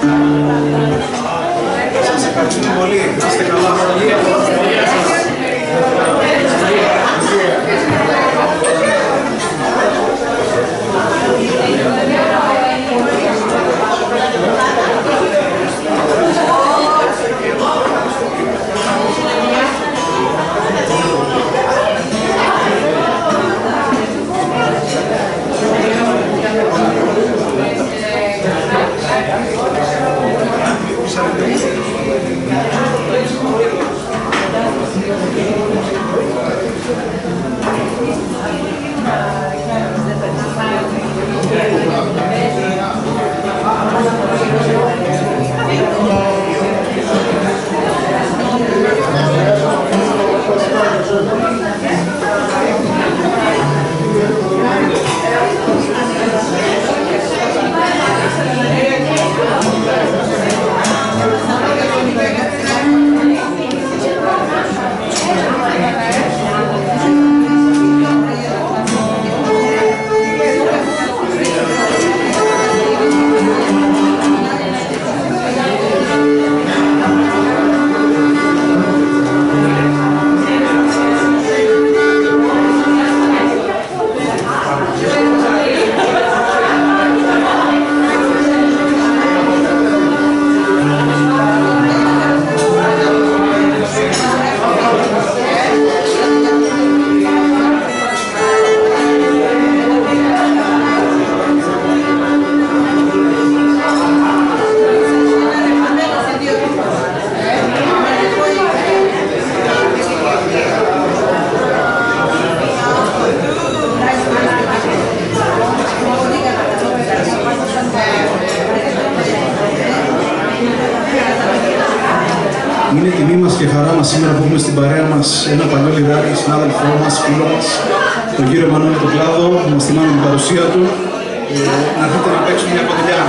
Gracias. Parabéns. Είναι τιμή μας και χαρά μας σήμερα που έχουμε στην παρέα μας ένα παλιό λιδάκι, συνάδελφό μας, φίλο μας, τον κύριο Μανώλη του Κλάδο, που μας θυμάμαι την παρουσία του. Ε, να έρθετε να παίξουμε μια κοντιλιά.